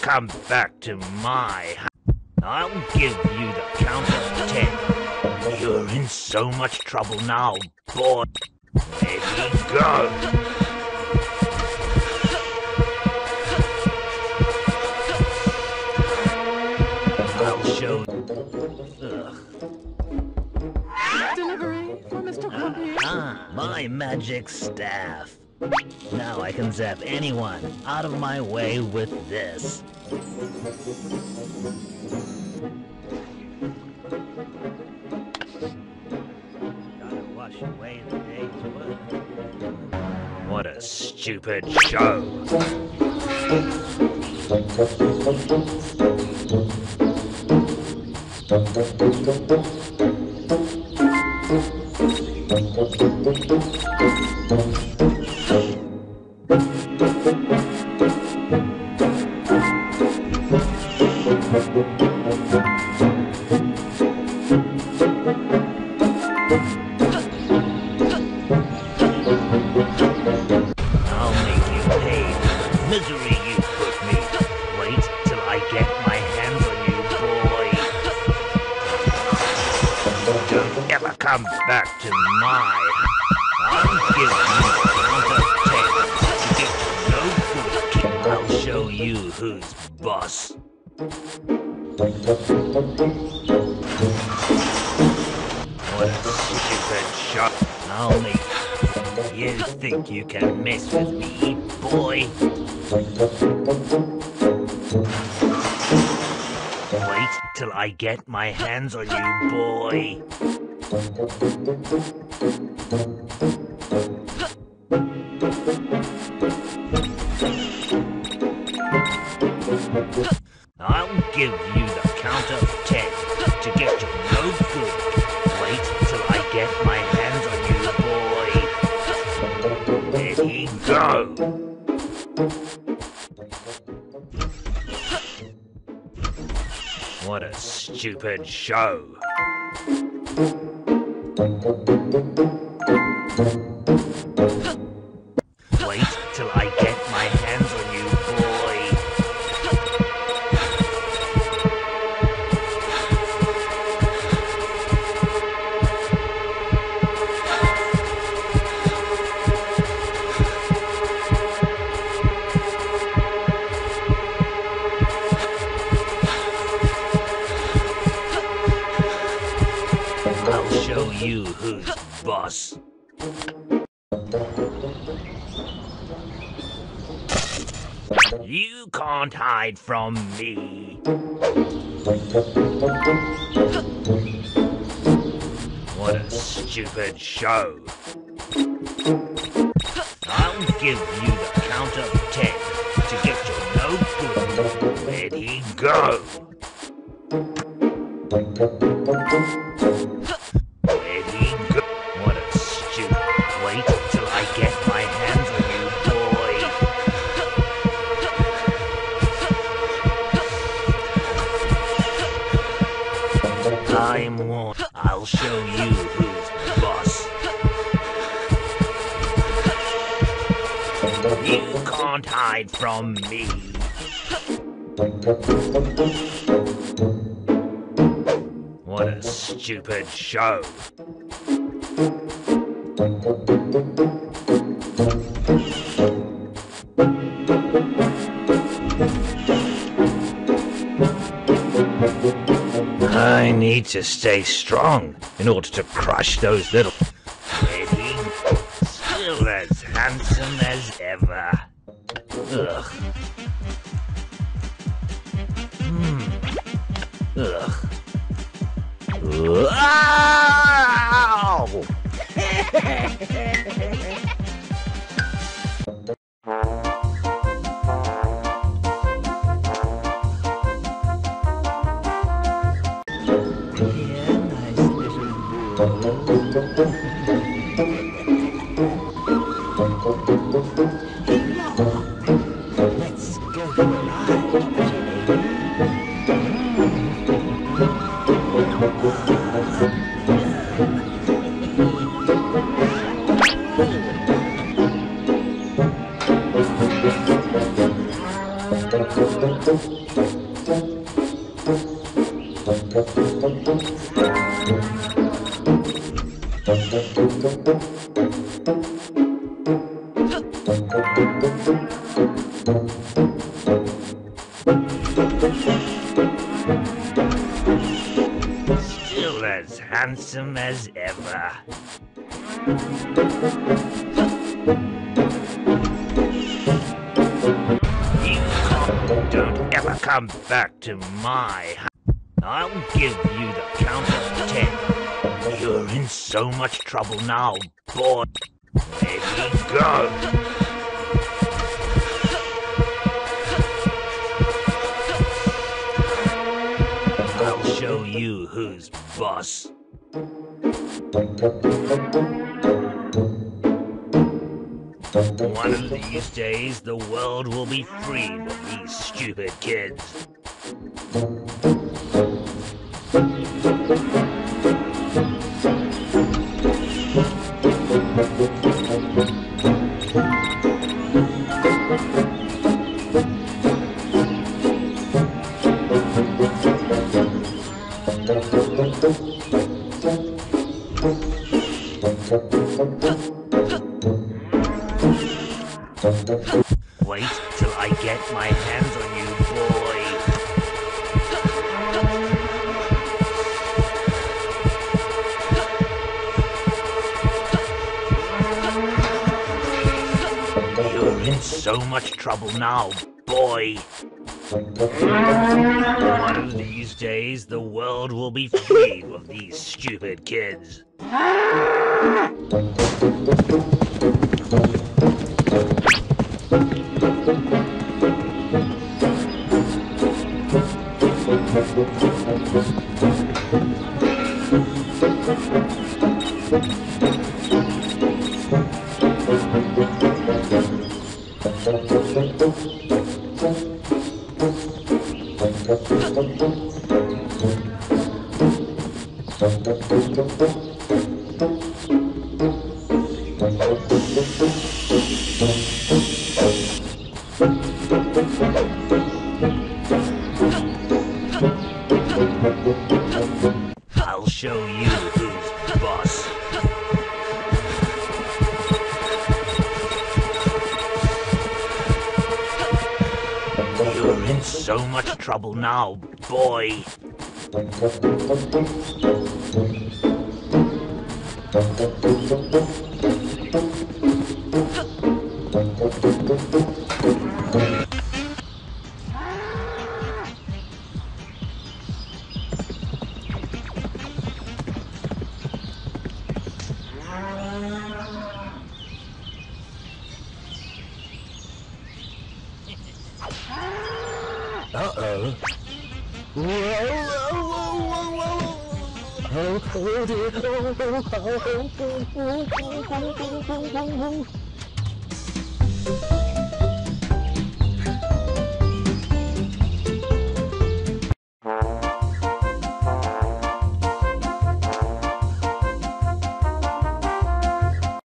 come back to my house, I'll give you the count of ten. You're in so much trouble now, boy. Let me go. I'll show. Ugh. Delivery for Mr. Grumpy. Ah, my magic staff. Now I can zap anyone out of my way with this. What a stupid show. Don't come back to my I'll give you a count ten. No good. I'll show you who's boss. What a stupid shot. I'll make you think you can mess with me, boy? Wait till I get my hands on you, boy. I'll give you the count of ten to get you no good. Wait till I get my hands on you, boy. He go. What a stupid show. Wait till I you who's boss. You can't hide from me. What a stupid show. I'll give you the count of ten to get you no good. Let he go. I'll show you who's boss. You can't hide from me. What a stupid show. Need to stay strong in order to crush those little. Ready? Still as handsome as ever. Ugh. Hmm. Ugh. Ow! Let's go. Still as handsome as ever. Don't ever come back to my house. I'll give you the count of ten. You're in so much trouble now, boy. Let me go. I'll show you who's boss. One of these days, the world will be free of these stupid kids. Wait till I get my hands on you, so much trouble now, boy. One of these days, the world will be free of these stupid kids. I'll show you who's boss. You're in so much trouble now, boy. Uh-oh. 蝴蝶双双，蝴蝶双双。